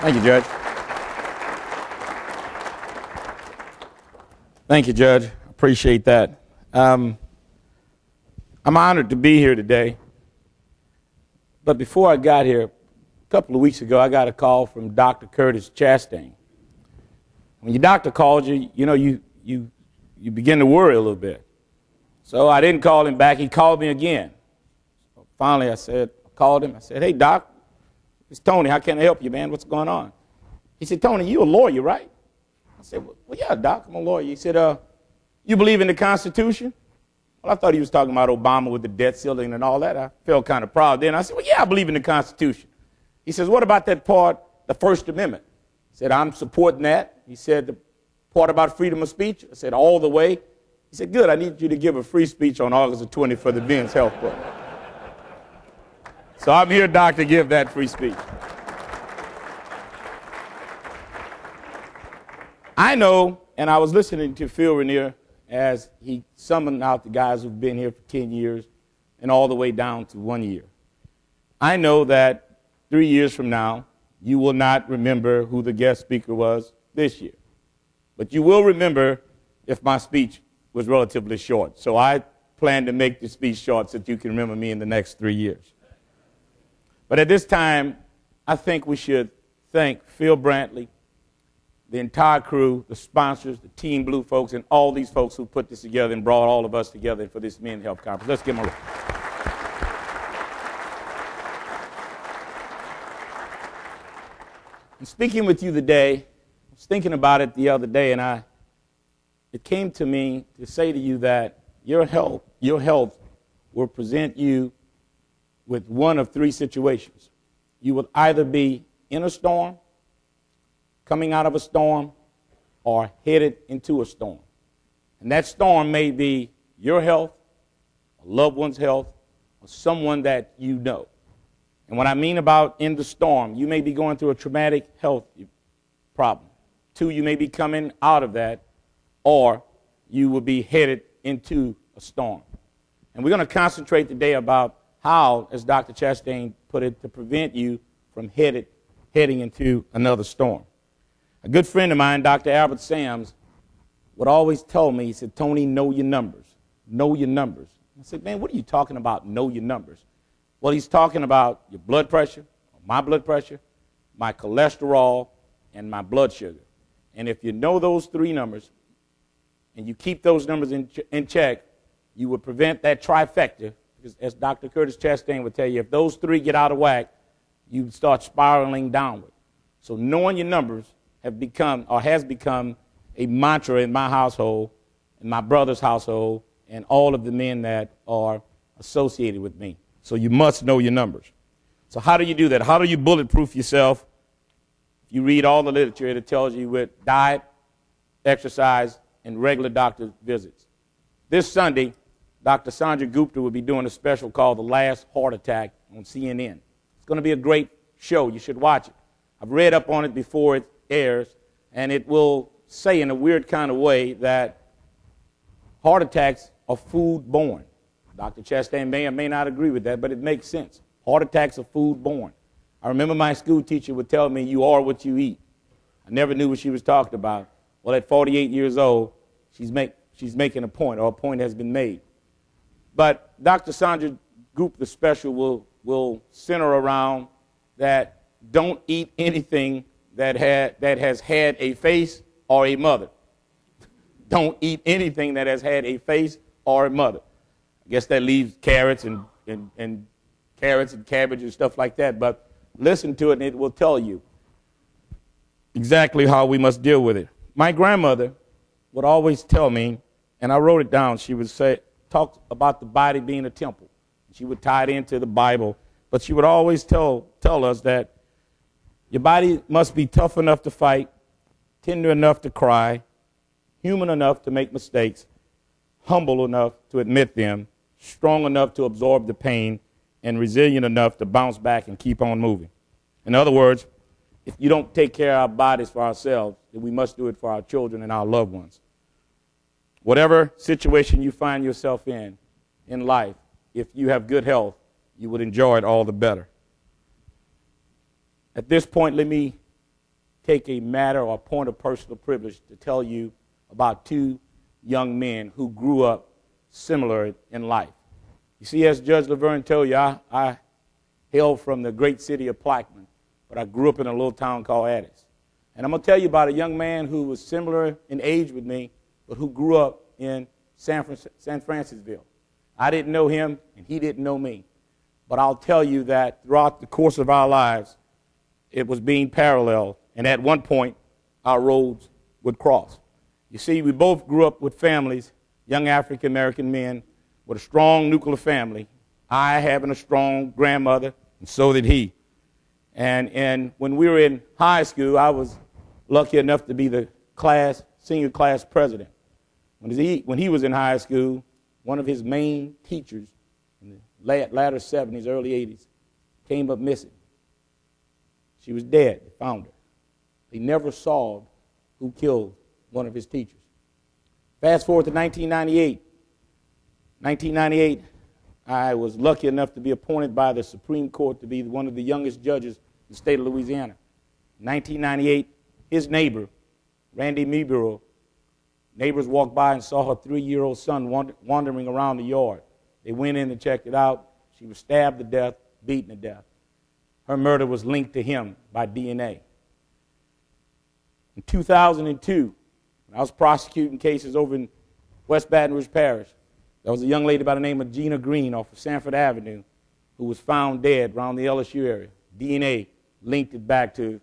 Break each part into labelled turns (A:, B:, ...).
A: Thank you, Judge. Thank you, Judge. Appreciate that. Um, I'm honored to be here today. But before I got here, a couple of weeks ago, I got a call from Dr. Curtis Chastain. When your doctor calls you, you know, you, you, you begin to worry a little bit. So I didn't call him back. He called me again. So finally, I said, I called him. I said, hey, Doc, it's Tony. How can I help you, man? What's going on? He said, Tony, you a lawyer, right? I said, well, yeah, Doc, I'm a lawyer. He said, uh, you believe in the Constitution? Well, I thought he was talking about Obama with the debt ceiling and all that. I felt kind of proud then. I said, well, yeah, I believe in the Constitution. He says, what about that part, the First Amendment? I said, I'm supporting that. He said, the part about freedom of speech? I said, all the way. He said, good, I need you to give a free speech on August the 20th for the Men's Health Program. So I'm here, Doc, to give that free speech. I know, and I was listening to Phil Rainier as he summoned out the guys who've been here for 10 years and all the way down to one year. I know that three years from now, you will not remember who the guest speaker was this year. But you will remember if my speech was relatively short. So I plan to make the speech short so that you can remember me in the next three years. But at this time, I think we should thank Phil Brantley, the entire crew, the sponsors, the Team Blue folks, and all these folks who put this together and brought all of us together for this Men Health Conference. Let's give them a round. And speaking with you today, I was thinking about it the other day, and I, it came to me to say to you that your health, your health will present you with one of three situations. You will either be in a storm, coming out of a storm, or headed into a storm. And that storm may be your health, a loved one's health, or someone that you know. And what I mean about in the storm, you may be going through a traumatic health problem. Two, you may be coming out of that, or you will be headed into a storm. And we're going to concentrate today about how, as Dr. Chastain put it, to prevent you from headed, heading into another storm. A good friend of mine, Dr. Albert Sams, would always tell me, he said, Tony, know your numbers. Know your numbers. I said, man, what are you talking about, know your numbers? Well, he's talking about your blood pressure, my blood pressure, my cholesterol, and my blood sugar. And if you know those three numbers and you keep those numbers in, ch- in check, you will prevent that trifecta. Because as Dr. Curtis Chastain would tell you, if those three get out of whack, you start spiraling downward. So knowing your numbers have become or has become a mantra in my household, in my brother's household, and all of the men that are associated with me. So you must know your numbers. So how do you do that? How do you bulletproof yourself? If you read all the literature, it tells you with diet, exercise, and regular doctor visits. This Sunday, Dr. Sanjay Gupta will be doing a special called The Last Heart Attack on CNN. It's going to be a great show. You should watch it. I've read up on it before it airs, and it will say in a weird kind of way that heart attacks are food borne. Dr. Chastain may or may not agree with that, but it makes sense. Heart attacks are food borne. I remember my school teacher would tell me, You are what you eat. I never knew what she was talking about. Well, at 48 years old, she's, make, she's making a point, or a point has been made. But Dr. Sanjay Gupta special will, will center around that don't eat anything that, had, that has had a face or a mother. Don't eat anything that has had a face or a mother. I guess that leaves carrots and, and, and carrots and cabbage and stuff like that. But listen to it and it will tell you exactly how we must deal with it. My grandmother would always tell me, and I wrote it down, she would say, talk about the body being a temple. She would tie it into the Bible, but she would always tell, tell us that your body must be tough enough to fight, tender enough to cry, human enough to make mistakes, humble enough to admit them, strong enough to absorb the pain, and resilient enough to bounce back and keep on moving. In other words, if you don't take care of our bodies for ourselves, then we must do it for our children and our loved ones. Whatever situation you find yourself in in life, if you have good health, you would enjoy it all the better. At this point, let me take a matter or a point of personal privilege to tell you about two young men who grew up similar in life. You see, as Judge Laverne told you, I, I hail from the great city of Plaquemine, but I grew up in a little town called Addis. And I'm going to tell you about a young man who was similar in age with me, but who grew up in San, Fran- San Francisville. I didn't know him, and he didn't know me. But I'll tell you that throughout the course of our lives, it was being parallel, and at one point, our roads would cross. You see, we both grew up with families, young African American men, with a strong nuclear family. I having a strong grandmother, and so did he. And, and when we were in high school, I was lucky enough to be the class, senior class president. When he, when he was in high school, one of his main teachers in the latter 70s, early 80s, came up missing. She was dead. They found her. They never solved who killed one of his teachers. Fast forward to 1998. 1998, I was lucky enough to be appointed by the Supreme Court to be one of the youngest judges in the state of Louisiana. 1998, his neighbor, Randi Mebruer, neighbors walked by and saw her three-year-old son wandering around the yard. They went in and checked it out. She was stabbed to death, beaten to death. Her murder was linked to him by DNA. In 2002, when I was prosecuting cases over in West Baton Rouge Parish, there was a young lady by the name of Gina Green off of Stanford Avenue who was found dead around the LSU area. DNA linked it back to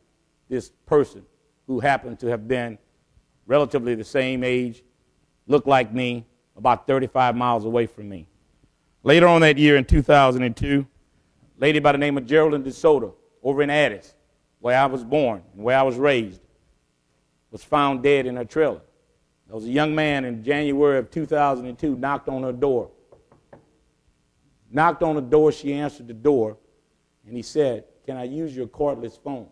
A: this person who happened to have been relatively the same age, looked like me, about 35 miles away from me. Later on that year in 2002, a lady by the name of Geraldine DeSoto over in Addis, where I was born and where I was raised, was found dead in her trailer. There was a young man in January of 2002 knocked on her door. Knocked on the door, she answered the door, and he said, Can I use your cordless phone?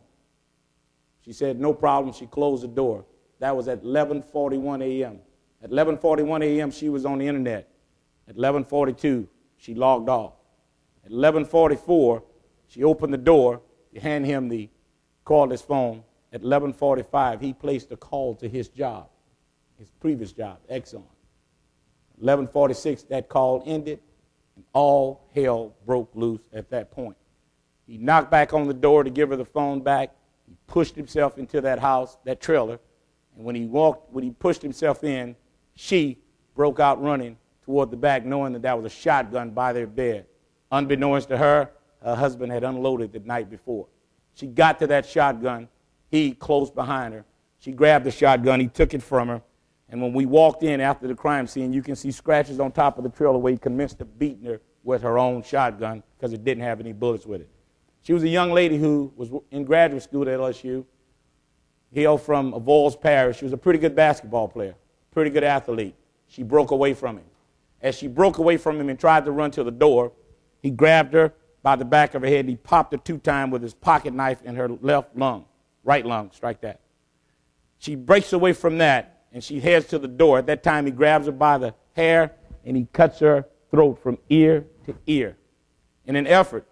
A: She said, no problem. She closed the door. That was at 11:41 a.m. At 11:41 a.m., she was on the internet. At 11:42, she logged off. At 11:44, she opened the door to hand him the cordless phone. At 11:45, he placed a call to his job, his previous job, Exxon. 11:46, that call ended, and all hell broke loose at that point. He knocked back on the door to give her the phone back. He pushed himself into that house, that trailer, and when he walked, when he pushed himself in, she broke out running toward the back, knowing that that was a shotgun by their bed. Unbeknownst to her, her husband had unloaded the night before. She got to that shotgun. He close behind her. She grabbed the shotgun. He took it from her. And when we walked in after the crime scene, you can see scratches on top of the trailer where he commenced to beating her with her own shotgun because it didn't have any bullets with it. She was a young lady who was in graduate school at LSU, hailed from Avoyelles Parish. She was a pretty good basketball player, pretty good athlete. She broke away from him. As she broke away from him and tried to run to the door, he grabbed her by the back of her head and he popped her two times with his pocket knife in her left lung, right lung, strike that. She breaks away from that and she heads to the door. At that time, he grabs her by the hair and he cuts her throat from ear to ear. In an effort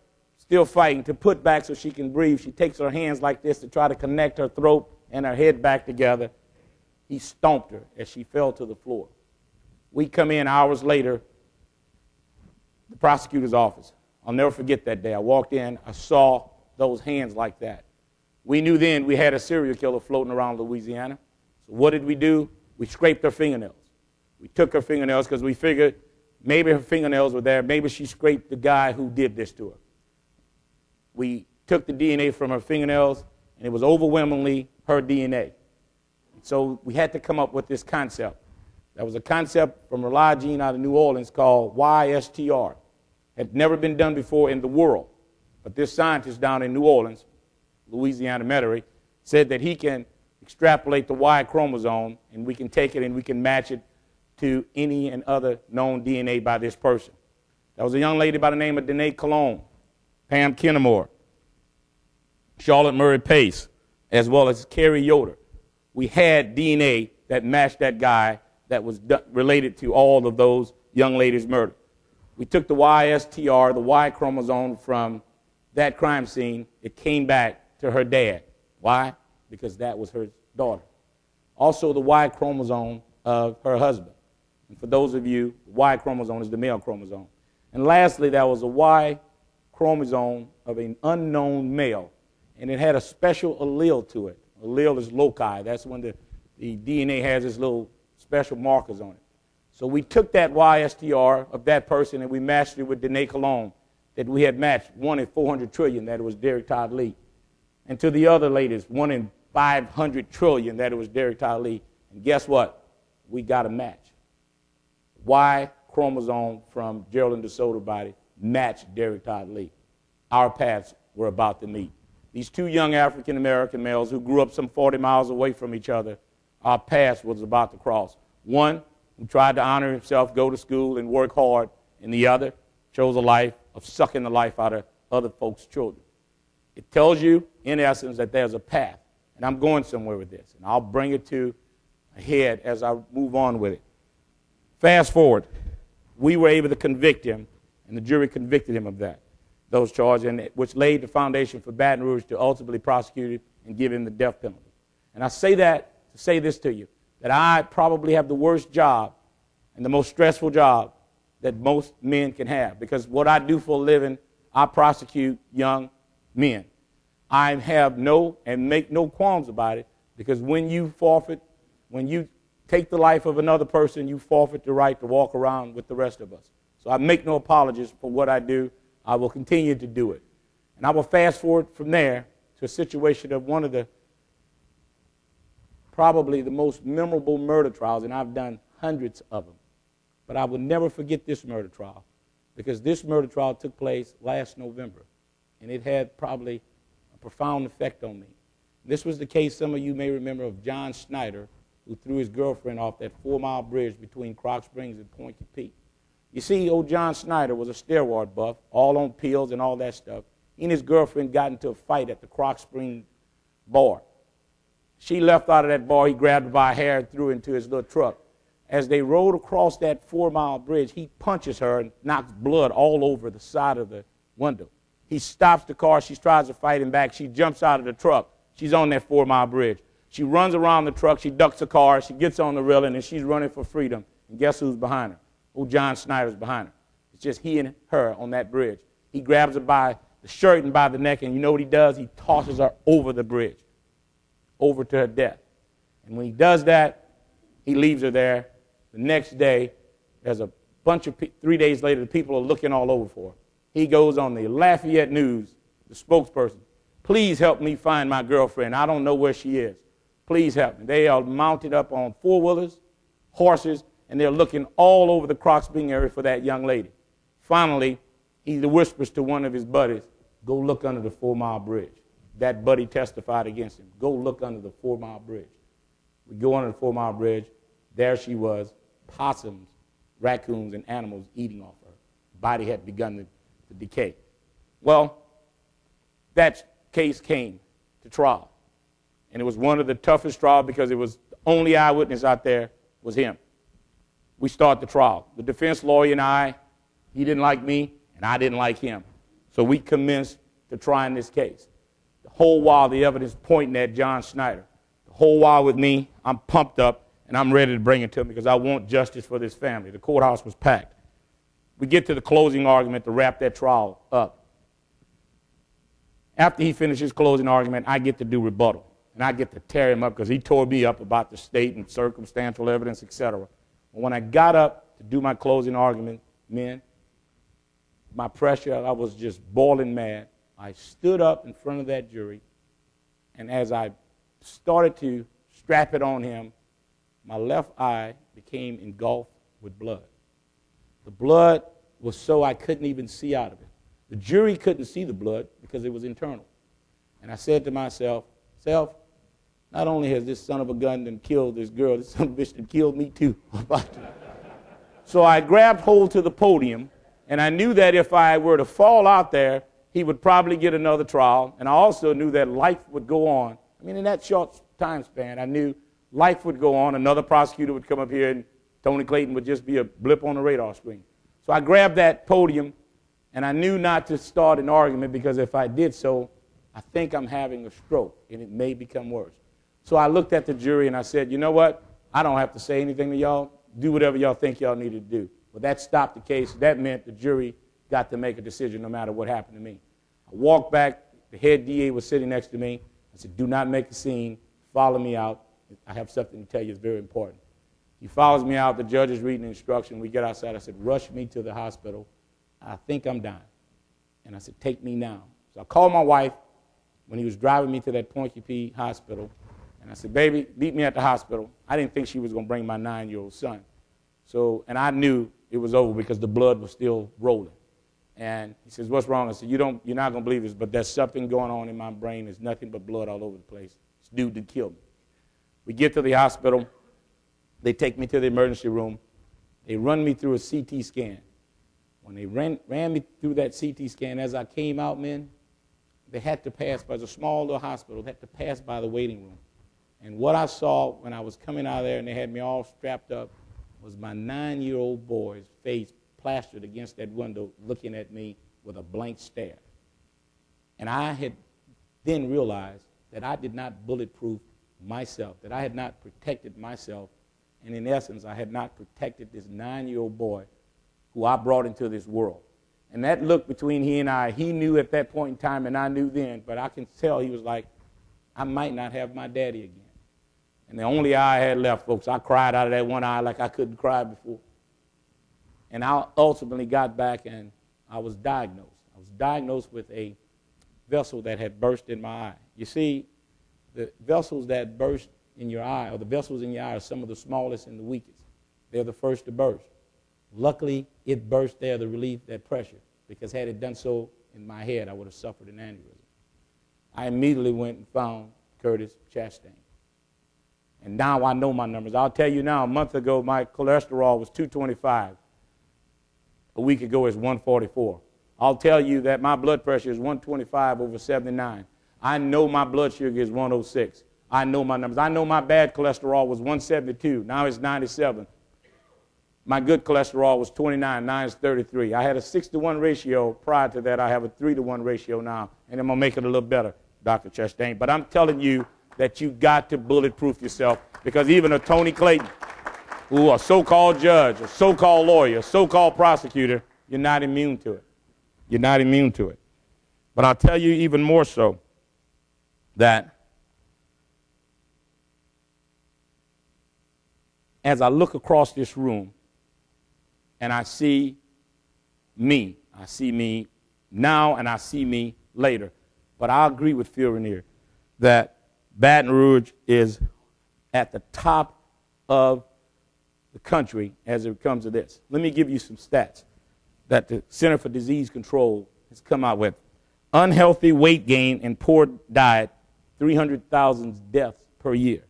A: still fighting to put back so she can breathe. She takes her hands like this to try to connect her throat and her head back together. He stomped her as she fell to the floor. We come in hours later, the prosecutor's office. I'll never forget that day. I walked in, I saw those hands like that. We knew then we had a serial killer floating around Louisiana. So what did we do? We scraped her fingernails. We took her fingernails because we figured maybe her fingernails were there. Maybe she scraped the guy who did this to her we took the DNA from her fingernails, and it was overwhelmingly her DNA. So we had to come up with this concept. That was a concept from a ReliaGene out of New Orleans called YSTR. Had never been done before in the world. But this scientist down in New Orleans, Louisiana Metairie, said that he can extrapolate the Y chromosome and we can take it and we can match it to any and other known DNA by this person. That was a young lady by the name of Dene Colomb. Pam Kinamore, Charlotte Murray Pace, as well as Carrie Yoder. We had DNA that matched that guy that was related to all of those young ladies' murder. We took the YSTR, the Y chromosome from that crime scene. It came back to her dad. Why? because that was her daughter. Also, the Y chromosome of her husband. And for those of you, the Y chromosome is the male chromosome. And lastly, there was a Y chromosome of an unknown male, and it had a special allele to it. Allele is loci. That's when the, the DNA has its little special markers on it. So we took that YSTR of that person and we matched it with Dene Colomb that we had matched, one in 400 trillion that it was Derrick Todd Lee. And to the other ladies, one in 500 trillion that it was Derrick Todd Lee. And guess what? We got a match. Y chromosome from Geraldine DeSoto body matched Derrick Todd Lee. Our paths were about to meet. These two young African American males who grew up some 40 miles away from each other, our paths was about to cross. One who tried to honor himself, go to school, and work hard, and the other chose a life of sucking the life out of other folks' children. It tells you, in essence, that there's a path. And I'm going somewhere with this, and I'll bring it to a head as I move on with it. Fast forward, we were able to convict him, and the jury convicted him of that, those charges, and which laid the foundation for Baton Rouge to ultimately prosecute and give him the death penalty. And I say that to say this to you that I probably have the worst job and the most stressful job that most men can have because what I do for a living, I prosecute young men. I have no and make no qualms about it because when you forfeit, when you take the life of another person, you forfeit the right to walk around with the rest of us. So I make no apologies for what I do. I will continue to do it. And I will fast forward from there to a situation of one of the probably the most memorable murder trials, and I've done hundreds of them. But I will never forget this murder trial because this murder trial took place last November, and it had probably a profound effect on me. This was the case, some of you may remember, of John Snyder, who threw his girlfriend off that four mile bridge between Krotz Springs and Pointe Coupee. You see, old John Snyder was a steroid buff, all on pills and all that stuff. He and his girlfriend got into a fight at the Krotz Springs bar. She left out of that bar. He grabbed her by hair and threw her into his little truck. As they rode across that four mile bridge, he punches her and knocks blood all over the side of the window. He stops the car. She tries to fight him back. She jumps out of the truck. She's on that four mile bridge. She runs around the truck, she ducks the car, she gets on the railing, and she's running for freedom. And guess who's behind her? Old John Snyder's behind her. It's just he and her on that bridge. He grabs her by the shirt and by the neck, and you know what he does? He tosses her over the bridge, over to her death. And when he does that, he leaves her there. The next day, there's a bunch of, pe- three days later, the people are looking all over for her. He goes on the Lafayette News, the spokesperson. Please help me find my girlfriend. I don't know where she is. Please help me. They are mounted up on four wheelers, horses, and they're looking all over the Spring area for that young lady. Finally, he whispers to one of his buddies, Go look under the four mile bridge. That buddy testified against him. Go look under the four mile bridge. We go under the four mile bridge. There she was, possums, raccoons, and animals eating off her. Body had begun to, to decay. Well, that case came to trial. And it was one of the toughest trials because it was the only eyewitness out there was him. We start the trial. The defense lawyer and I, he didn't like me, and I didn't like him. So we commenced to trying this case. The whole while the evidence pointing at John Snyder. The whole while with me, I'm pumped up and I'm ready to bring it to him because I want justice for this family. The courthouse was packed. We get to the closing argument to wrap that trial up. After he finishes closing argument, I get to do rebuttal and I get to tear him up because he tore me up about the state and circumstantial evidence, etc. When I got up to do my closing argument, men, my pressure, I was just boiling mad. I stood up in front of that jury, and as I started to strap it on him, my left eye became engulfed with blood. The blood was so I couldn't even see out of it. The jury couldn't see the blood because it was internal. And I said to myself, Self, not only has this son of a gun done killed this girl, this son of a bitch done killed me too. so I grabbed hold to the podium, and I knew that if I were to fall out there, he would probably get another trial. And I also knew that life would go on. I mean, in that short time span, I knew life would go on. Another prosecutor would come up here, and Tony Clayton would just be a blip on the radar screen. So I grabbed that podium, and I knew not to start an argument because if I did so, I think I'm having a stroke, and it may become worse. So I looked at the jury and I said, you know what? I don't have to say anything to y'all. Do whatever y'all think y'all need to do. Well, that stopped the case. That meant the jury got to make a decision no matter what happened to me. I walked back. The head DA was sitting next to me. I said, do not make a scene. Follow me out. I have something to tell you. It's very important. He follows me out. The judge is reading the instruction. We get outside. I said, rush me to the hospital. I think I'm dying. And I said, take me now. So I called my wife when he was driving me to that Pointe P. hospital. And I said, baby, meet me at the hospital. I didn't think she was going to bring my nine-year-old son. So, and I knew it was over because the blood was still rolling. And he says, what's wrong? I said, you don't, you're not going to believe this, but there's something going on in my brain. There's nothing but blood all over the place. This dude did kill me. We get to the hospital. They take me to the emergency room. They run me through a CT scan. When they ran, ran me through that CT scan, as I came out, men, they had to pass by, it was a small little hospital, they had to pass by the waiting room. And what I saw when I was coming out of there and they had me all strapped up was my nine year old boy's face plastered against that window looking at me with a blank stare. And I had then realized that I did not bulletproof myself, that I had not protected myself. And in essence, I had not protected this nine year old boy who I brought into this world. And that look between he and I, he knew at that point in time, and I knew then, but I can tell he was like, I might not have my daddy again. And the only eye I had left, folks, I cried out of that one eye like I couldn't cry before. And I ultimately got back and I was diagnosed. I was diagnosed with a vessel that had burst in my eye. You see, the vessels that burst in your eye, or the vessels in your eye, are some of the smallest and the weakest. They're the first to burst. Luckily, it burst there to relieve that pressure, because had it done so in my head, I would have suffered an aneurysm. I immediately went and found Curtis Chastain. And now I know my numbers. I'll tell you now, a month ago, my cholesterol was 225. A week ago, it's 144. I'll tell you that my blood pressure is 125 over 79. I know my blood sugar is 106. I know my numbers. I know my bad cholesterol was 172. Now it's 97. My good cholesterol was 29. Now it's 33. I had a 6 to 1 ratio prior to that. I have a 3 to 1 ratio now. And I'm going to make it a little better, Dr. Chastain. But I'm telling you that you got to bulletproof yourself because even a Tony Clayton, who a so-called judge, a so-called lawyer, a so-called prosecutor, you're not immune to it. You're not immune to it. But I'll tell you even more so that as I look across this room and I see me, I see me now and I see me later. But I agree with Phil Rainier that Baton Rouge is at the top of the country as it comes to this. Let me give you some stats that the Center for Disease Control has come out with. Unhealthy weight gain and poor diet, 300,000 deaths per year.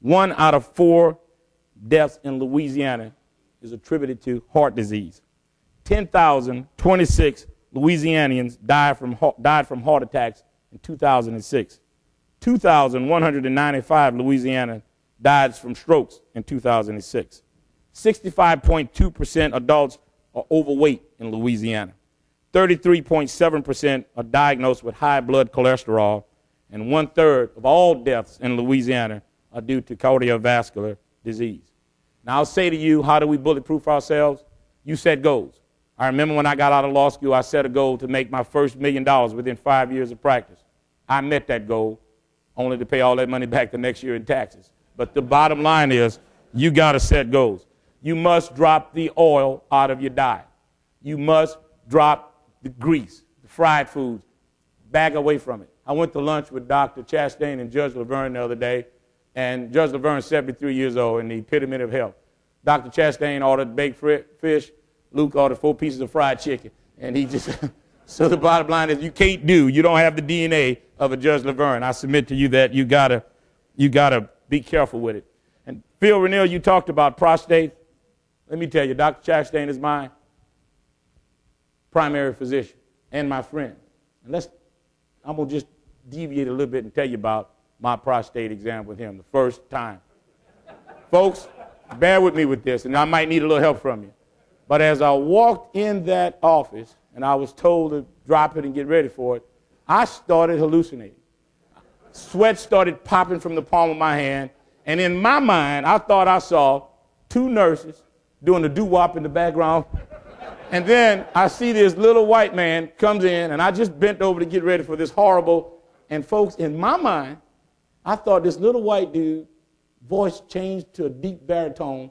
A: One out of four deaths in Louisiana is attributed to heart disease. 10,026 Louisianians died from, died from heart attacks in 2006. 2,195 Louisiana died from strokes in 2006. 65.2% adults are overweight in Louisiana. 33.7% are diagnosed with high blood cholesterol, and one third of all deaths in Louisiana are due to cardiovascular disease. Now, I'll say to you, how do we bulletproof ourselves? You set goals. I remember when I got out of law school, I set a goal to make my first million dollars within five years of practice. I met that goal only to pay all that money back the next year in taxes. But the bottom line is you got to set goals. You must drop the oil out of your diet. You must drop the grease, the fried foods. Back away from it. I went to lunch with Dr. Chastain and Judge Laverne the other day, and Judge Laverne is 73 years old in the epitome of health. Dr. Chastain ordered baked fish. Luke ordered four pieces of fried chicken. And he just, so the bottom line is you can't do, you don't have the DNA of a Judge Laverne. I submit to you that you gotta, you gotta be careful with it. And Phil Rainier, you talked about prostate. Let me tell you, Dr. Chastain is my primary physician and my friend. And let's, I'm gonna just deviate a little bit and tell you about my prostate exam with him the first time. Folks, bear with me with this, and I might need a little help from you. But as I walked in that office and I was told to drop it and get ready for it, I started hallucinating. Sweat started popping from the palm of my hand. And in my mind, I thought I saw two nurses doing the doo wop in the background. And then I see this little white man comes in, and I just bent over to get ready for this horrible. And folks, in my mind, I thought this little white dude voice changed to a deep baritone,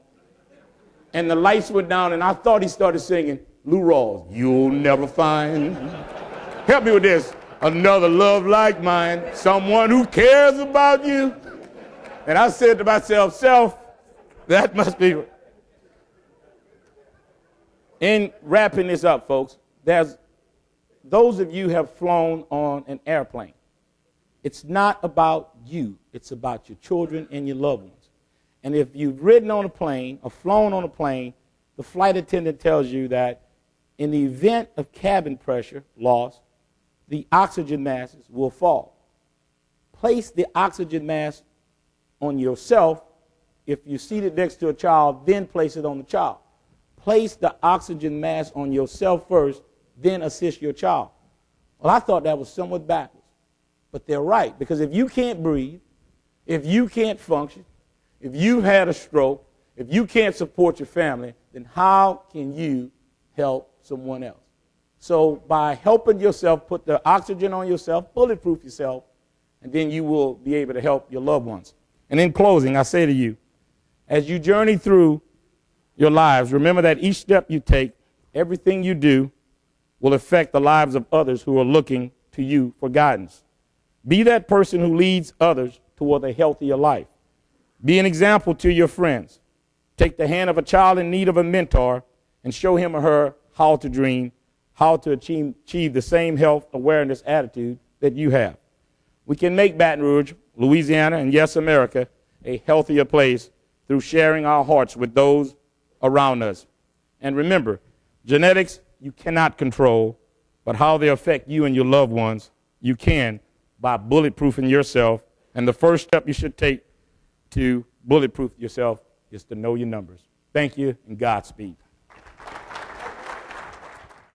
A: and the lights went down, and I thought he started singing Lou Rawls, You'll Never Find. Help me with this. Another love like mine, someone who cares about you. And I said to myself, Self, that must be. In wrapping this up, folks, there's those of you have flown on an airplane. It's not about you, it's about your children and your loved ones. And if you've ridden on a plane or flown on a plane, the flight attendant tells you that in the event of cabin pressure loss, the oxygen masks will fall. Place the oxygen mask on yourself. If you're seated next to a child, then place it on the child. Place the oxygen mask on yourself first, then assist your child. Well, I thought that was somewhat backwards. But they're right, because if you can't breathe, if you can't function, if you've had a stroke, if you can't support your family, then how can you help someone else? So by helping yourself, put the oxygen on yourself, bulletproof yourself, and then you will be able to help your loved ones. And in closing, I say to you, as you journey through your lives, remember that each step you take, everything you do, will affect the lives of others who are looking to you for guidance. Be that person who leads others toward a healthier life. Be an example to your friends. Take the hand of a child in need of a mentor and show him or her how to dream, how to achieve, achieve the same health awareness attitude that you have. We can make Baton Rouge, Louisiana, and yes, America, a healthier place through sharing our hearts with those around us. And remember, genetics you cannot control, but how they affect you and your loved ones, you can by bulletproofing yourself. And the first step you should take to bulletproof yourself is to know your numbers. Thank you and Godspeed.